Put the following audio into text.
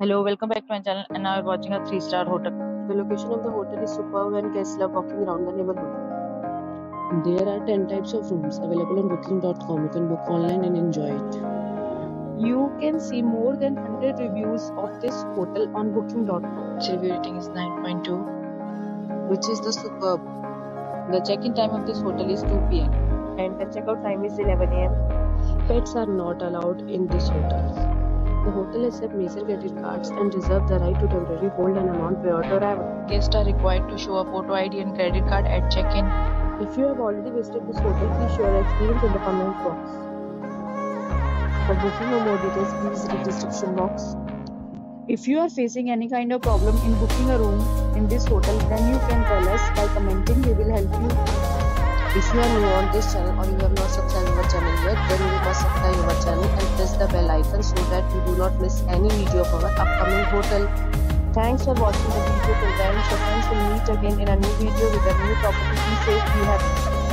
Hello, welcome back to my channel and now we're watching a 3-star hotel. The location of the hotel is superb and guests love walking around the neighborhood. There are 10 types of rooms available on booking.com. You can book online and enjoy it. You can see more than 100 reviews of this hotel on booking.com. Its review rating is 9.2 which is the superb. The check-in time of this hotel is 2 p.m. And the checkout time is 11 am. Pets are not allowed in this hotel. The hotel accepts major credit cards and reserves the right to temporarily hold an amount prior to arrival. Guests are required to show a photo ID and credit card at check-in. If you have already visited this hotel, please share your experience in the comment box. For booking or more details, please read description box. If you are facing any kind of problem in booking a room in this hotel, then you can tell us by commenting. We will help you. If you are new on this channel or you have not subscribed our channel yet, then you must subscribe our channel and press the bell icon so that you do not miss any video of our upcoming hotel. Thanks for watching the video till then. So friends will meet again in a new video with a new property. Be safe, be happy.